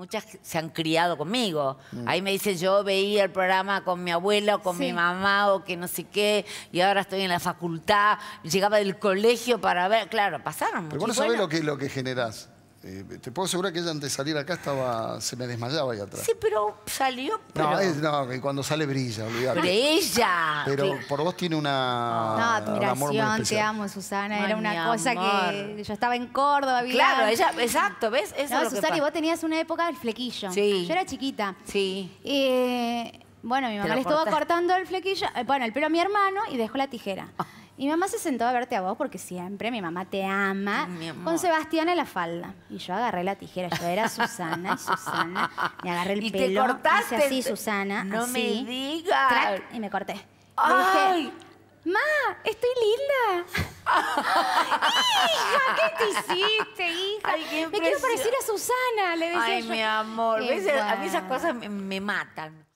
muchas se han criado conmigo. Ahí me dice, yo veía el programa con mi abuela o con mi mamá o que no sé qué, y ahora estoy en la facultad, llegaba del colegio para ver, claro, pasaron Pero vos no sabés lo que, lo que generás. Eh, te puedo asegurar que ella antes de salir acá estaba, se me desmayaba ahí atrás. Sí, pero salió, pero... no, es- no, que cuando sale brilla, olvidate. pero ella... Pero por vos tiene una. No, un amor muy admiración, te especial. amo, Susana. Ay, Era una cosa amor. que yo estaba en Córdoba, Claro, ella, exacto, ¿ves? Eso No, es lo que Susana, y vos tenías una época del flequillo. Sí. Yo era chiquita. Sí. Eh, bueno, mi Te mamá le estuvo cortando el flequillo, eh, bueno, el pelo a mi hermano y dejó la tijera. Ah. Y mi mamá se sentó a verte a vos porque siempre mi mamá te ama. Con Sebastián en la falda. Y yo agarré la tijera. Yo era Susana y Susana. Me agarré el ¿Y te pelo. cortaste? hice así, Susana. No así, me digas. y me corté. Le ¡Ay! dije, Ma, estoy linda. hija, ¿qué te hiciste, hija? Ay, me quiero parecer a Susana, le decía Ay, yo. mi amor. A mí esas cosas me, me matan.